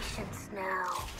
patience now.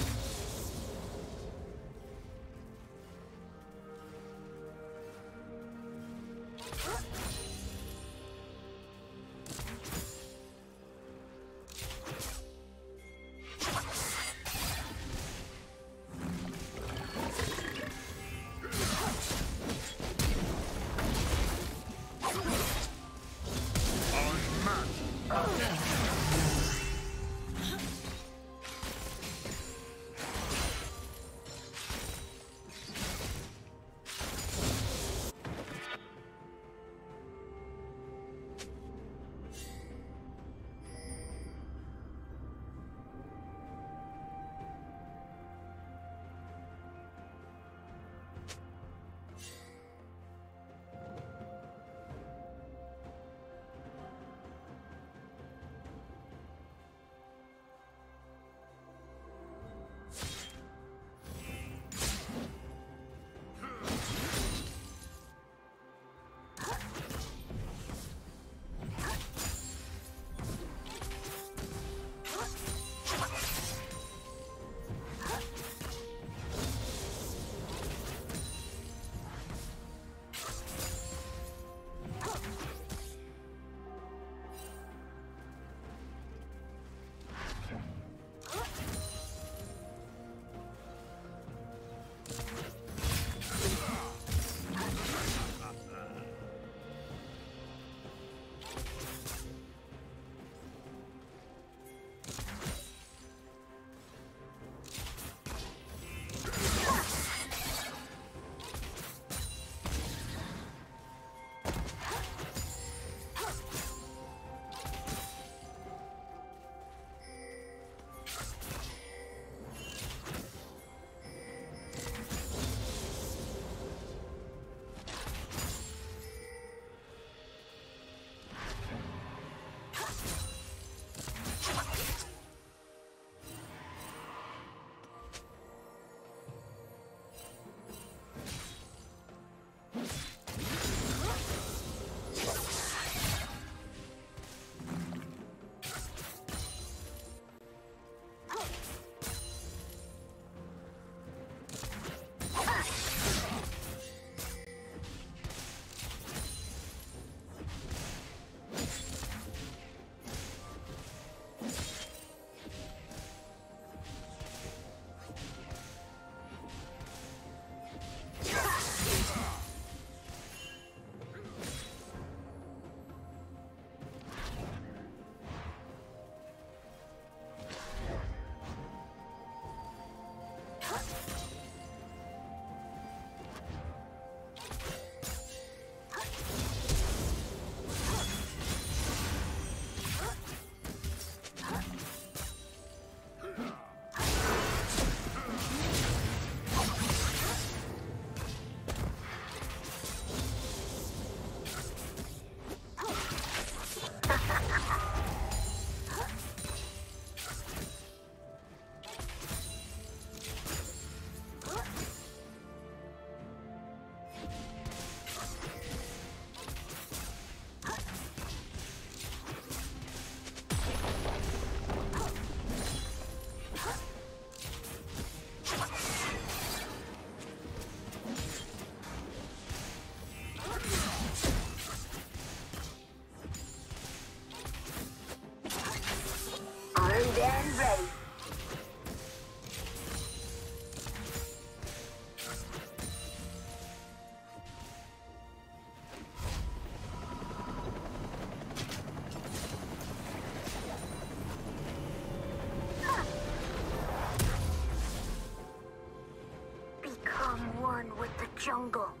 tengo.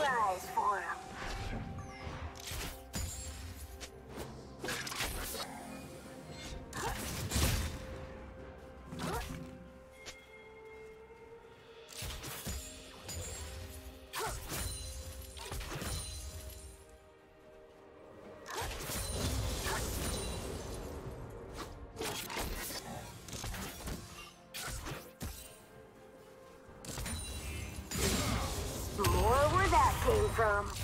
Surprise for him. From.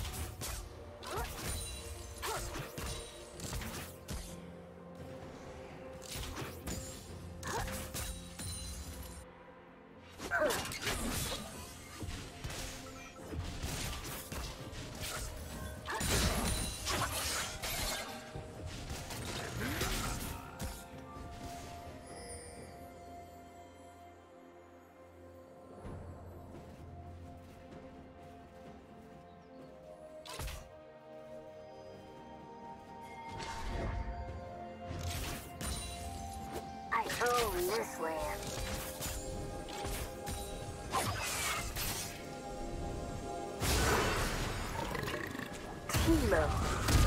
This land. Teemo.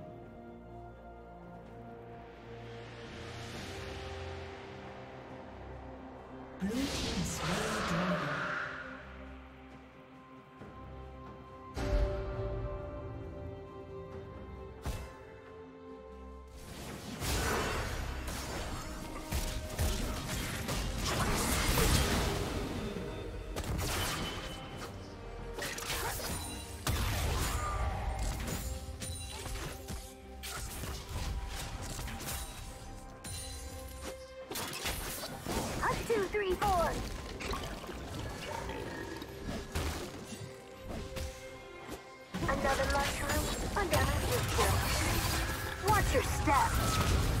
Another mushroom, another kill. Watch your step.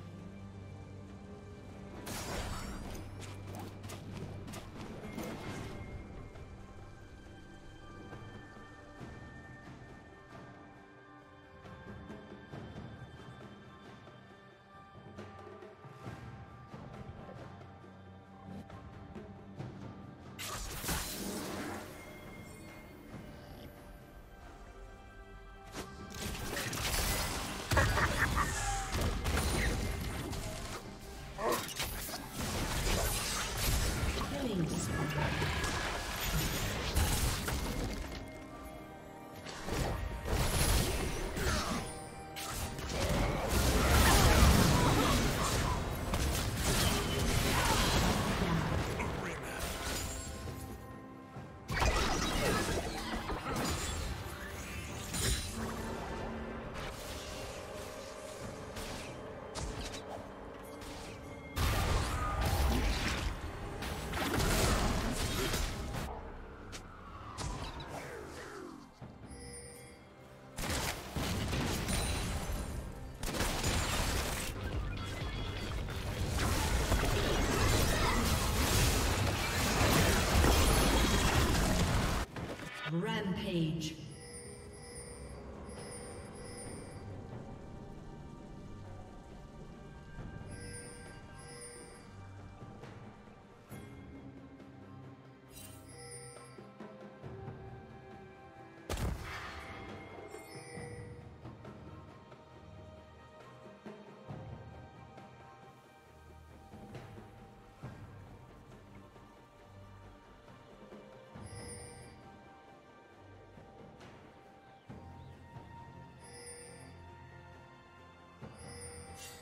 Rampage.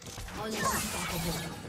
Unstoppable.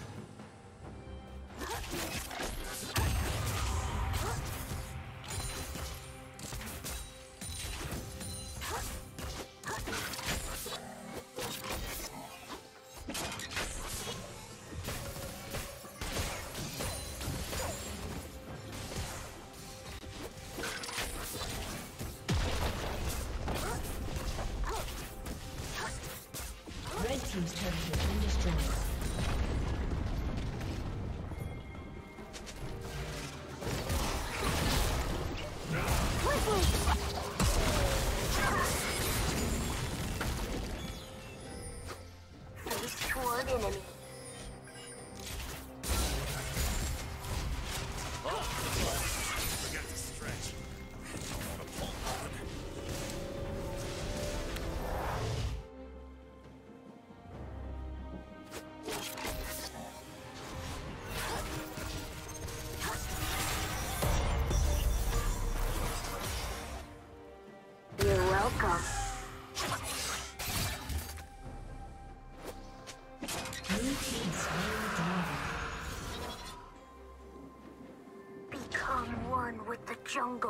jungle.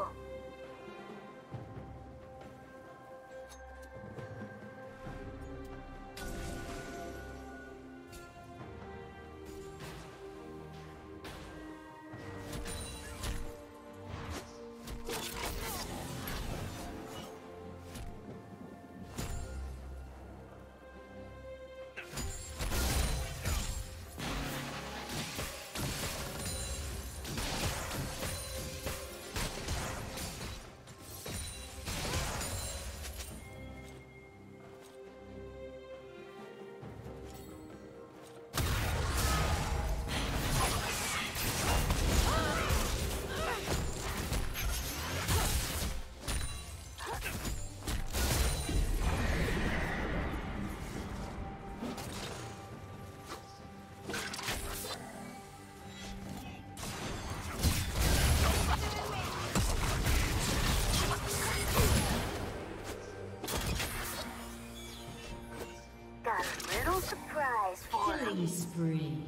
Killing spree.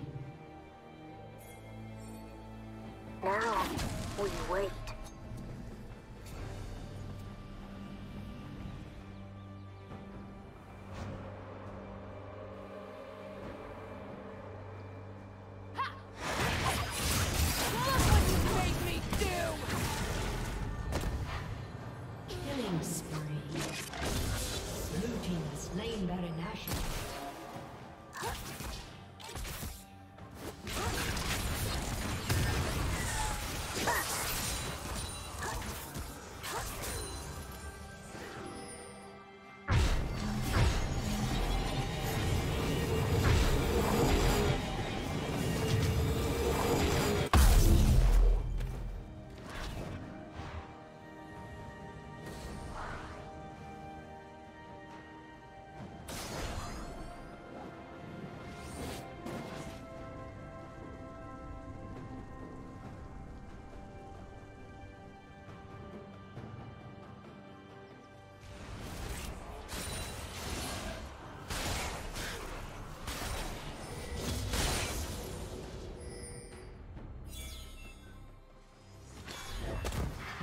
Now, we wait.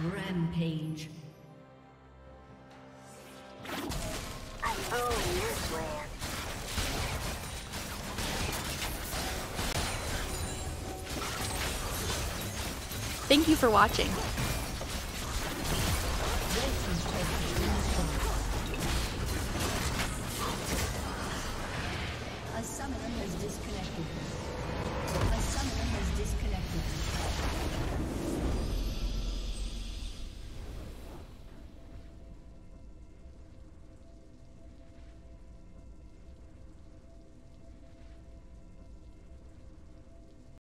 Rampage. Oh, Thank you for watching.